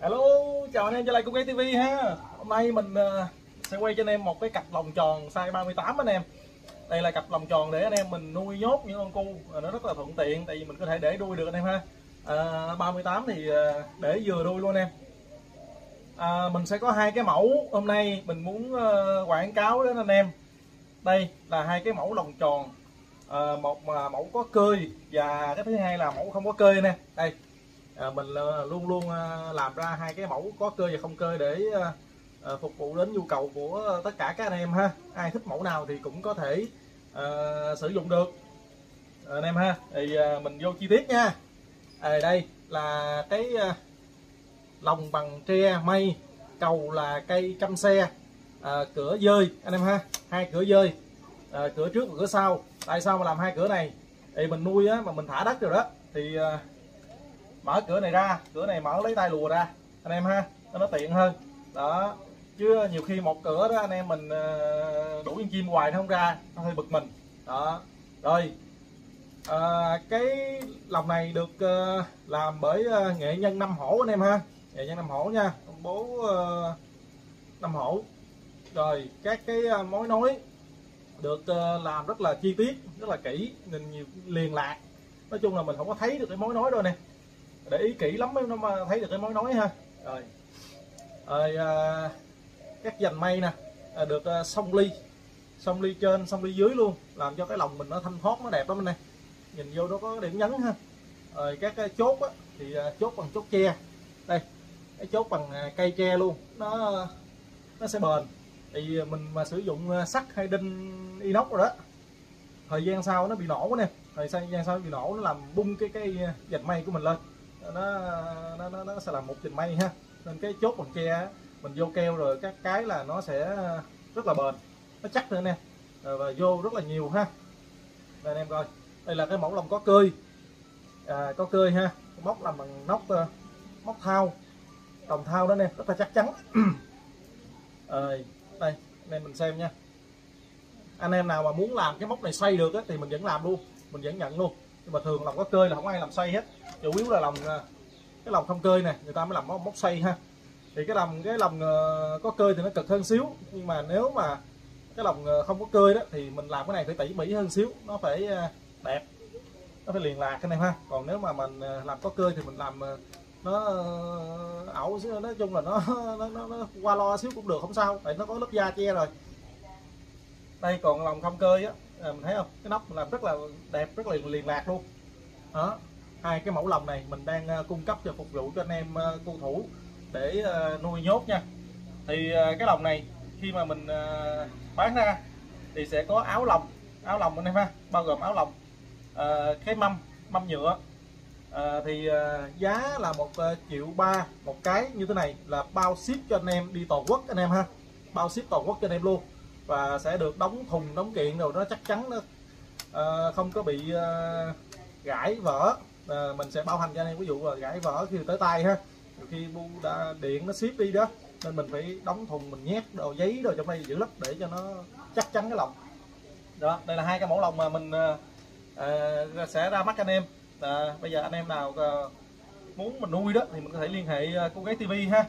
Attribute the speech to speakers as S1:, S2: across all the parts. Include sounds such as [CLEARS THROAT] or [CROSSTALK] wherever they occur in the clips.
S1: Hello, chào anh em trở lại cùng TV ha. Hôm nay mình ờ, sẽ quay cho anh em một cái cặp lồng tròn size 38 anh em. Đây là cặp lồng tròn để anh em mình nuôi nhốt những con cu nó rất là thuận tiện tại vì mình có thể để đuôi được anh em ha. Ờ, à, 38 thì ờ, để vừa đuôi luôn anh em. À, mình sẽ có hai cái mẫu hôm nay mình muốn quảng cáo đến anh em. Đây là hai cái mẫu lồng tròn. À, một mà mẫu có cơi và cái thứ hai là mẫu không có cơi nè. Đây à, mình luôn luôn à, làm ra hai cái mẫu có cơ và không cơ để à, à, phục vụ đến nhu cầu của tất cả các anh em ha. Ai thích mẫu nào thì cũng có thể à, sử dụng được. À, anh em ha thì à, mình vô chi tiết nha. À, đây là cái à, lồng bằng tre mây cầu là cây căm xe. À, cửa dơi anh em ha hai cửa dơi. À, cửa trước và cửa sau. Tại sao mà làm hai cửa này? Thì mình nuôi á mà mình thả đất rồi đó. Thì à, mở cửa này ra cửa này mở lấy tay lùa ra anh em ha cho nó tiện hơn. Đó chứ nhiều khi một cửa đó anh em mình ờ, đủ đuổi con chim hoài nó không ra nó hơi bực mình. Đó rồi à, cái lồng này được ờ, làm bởi nghệ nhân năm hổ anh em ha. Nghệ nhân năm hổ nha ông bố năm hổ. Rồi các cái mối nối được làm rất là chi tiết rất là kỹ nên nhiều liền lạc. Nói chung là mình không có thấy được cái mối nối đâu nè để ý kỹ lắm mới nó mà thấy được cái mối nối ha. Rồi. Rồi à, các dành mây nè. À, được à, song ly. Song ly trên song ly dưới luôn. Làm cho cái lòng mình nó thanh thoát nó đẹp lắm anh này nhìn vô nó có điểm nhấn ha. Rồi các cái chốt á, thì à, chốt bằng chốt tre. Đây cái chốt bằng à, cây tre luôn. Nó nó sẽ bền. Thì mình mà sử dụng à, sắt hay đinh inox rồi đó thời gian sau nó bị nổ nè. Thời gian sau nó bị nổ nó làm bung cái cái à, dành mây của mình lên nó nó nó, nó sẽ là một trình mây ha. Nên cái chốt bằng tre mình vô keo rồi các cái là nó sẽ rất là bền. Nó chắc nữa nè. Ờ, và vô rất là nhiều ha. Đây anh em coi. Đây là cái mẫu lồng có cơi. À, có cơi ha. Móc làm bằng nóc ờ, móc thao đồng thao đó nè rất là chắc chắn. À, [CLEARS THROAT] đây anh em mình xem nha. Anh em nào mà muốn làm cái móc này xoay được á, thì mình vẫn làm luôn. Mình vẫn nhận luôn. Nhưng mà thường lòng có cơi là không ai làm xoay hết chủ yếu là lòng à, cái lòng không cơi này người ta mới làm móc, móc xoay ha. Thì cái lòng cái lòng ờ, có cơi thì nó cực hơn xíu nhưng mà nếu mà cái lòng ờ, không có cơi đó thì mình làm cái này phải tỉ mỉ hơn xíu nó phải ờ, đẹp nó phải liền lạc cái này ha. Còn nếu mà mình làm có cơi thì mình làm nó ẩu xíu nói chung là nó, [LAUGHS] nó, nó, nó qua lo xíu cũng được không sao tại nó có lớp da che rồi. Đây còn lòng không cơi á à, mình thấy không? Cái nóc mình làm rất là đẹp rất là liền lạc luôn. Đó hai cái mẫu lồng này mình đang ờ, cung cấp cho phục vụ cho anh em ờ, cô thủ để ờ, nuôi nhốt nha. Thì cái lồng này khi mà mình bán ra thì sẽ có áo lồng áo lồng anh em ha bao gồm áo lồng cái mâm mâm nhựa. Thì giá là một triệu ba một cái như thế này là bao ship cho anh em đi toàn quốc anh em ha bao ship toàn quốc cho anh em luôn. Và sẽ được đóng thùng đóng kiện rồi nó chắc chắn nó không có bị ờ, gãy vỡ à, mình sẽ bao hành cho anh em. Ví dụ là gãy vỡ khi tới tay ha. Nhiều khi bu đã điện nó ship đi đó nên mình phải đóng thùng mình nhét đồ giấy đồ trong đây giữ lắm để cho nó chắc chắn cái lồng đó đây là hai cái mẫu lồng mà mình à, sẽ ra mắt anh em. À, bây giờ anh em nào à, muốn mình nuôi đó thì mình có thể liên hệ cô gái TV ha.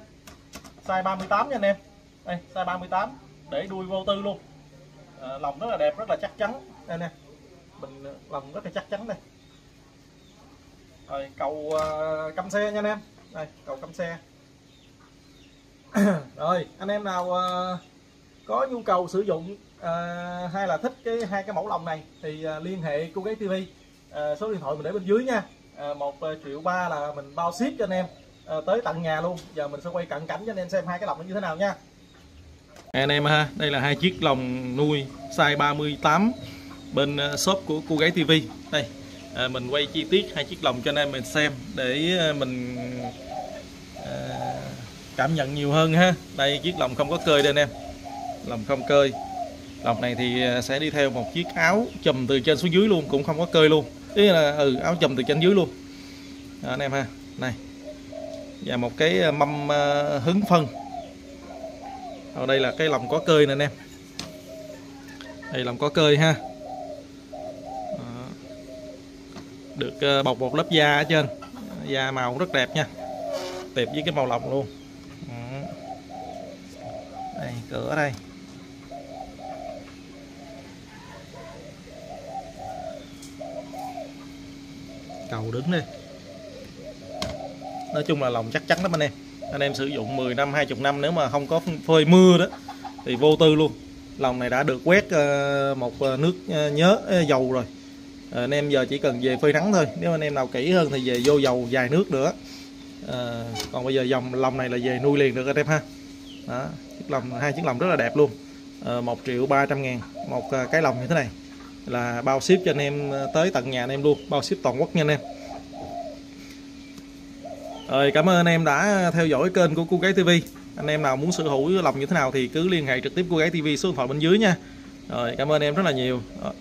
S1: Size 38 nha anh em. Đây size 38 để đuôi vô tư luôn. À, lòng rất là đẹp rất là chắc chắn. Đây nè mình lòng rất là chắc chắn đây rồi ờ, cầu uh, cắm xe nha anh em. Đây cầu cắm xe. [CLEARS THROAT] Rồi anh em nào uh, có nhu cầu sử dụng uh, hay là thích cái hai cái mẫu lòng này thì uh, liên hệ cô gái TV uh, số điện thoại mình để bên dưới nha. Một triệu ba là mình bao ship cho anh em uh, tới tận nhà luôn. Giờ mình sẽ quay cận cảnh cho anh em xem hai cái lồng nó như thế nào nha. Anh em ha đây là hai chiếc lồng nuôi size 38 bên shop của cô gái TV đây à, mình quay chi tiết hai chiếc lồng cho anh em mình xem để à, mình à, cảm nhận nhiều hơn ha. Đây chiếc lồng không có cơi đây anh em. Lồng không cơi. Lồng này thì à, sẽ đi theo một chiếc áo chùm từ trên xuống dưới luôn cũng không có cơi luôn. Ý là ừ áo chùm từ trên dưới luôn. Đó, anh em ha. Này. Và một cái à, mâm hứng phân. Ở đây là cái lồng có cơi nè anh em. Đây lồng có cơi ha Đó được ờ, bọc một lớp da ở trên. Da màu rất đẹp nha. Tiệp với cái màu lồng luôn. Đây, cửa đây. Cầu đứng đi. Nói chung là lòng chắc chắn lắm anh em. Anh em sử dụng 10 năm 20 năm, nếu mà không có phơi mưa đó, thì vô tư luôn. Lòng này đã được quét ờ, một ờ, nước nhớ dầu rồi. Ờ, anh em giờ chỉ cần về phơi nắng thôi. Nếu anh em nào kỹ hơn thì về vô dầu dài nước nữa. À, còn bây giờ dòng lòng này là về nuôi liền được anh em ha. Đó, chiếc lòng hai chiếc lòng rất là đẹp luôn. Ờ, à, 1 triệu 300 ngàn. Một cái lòng như thế này là bao ship cho anh em tới tận nhà anh em luôn. Bao ship toàn quốc nha anh em. Rồi cảm ơn anh em đã theo dõi kênh của cô gái TV anh em nào muốn sở hữu lòng như thế nào thì cứ liên hệ trực tiếp cô gái TV số điện thoại bên dưới nha. Rồi cảm ơn em rất là nhiều. Rồi.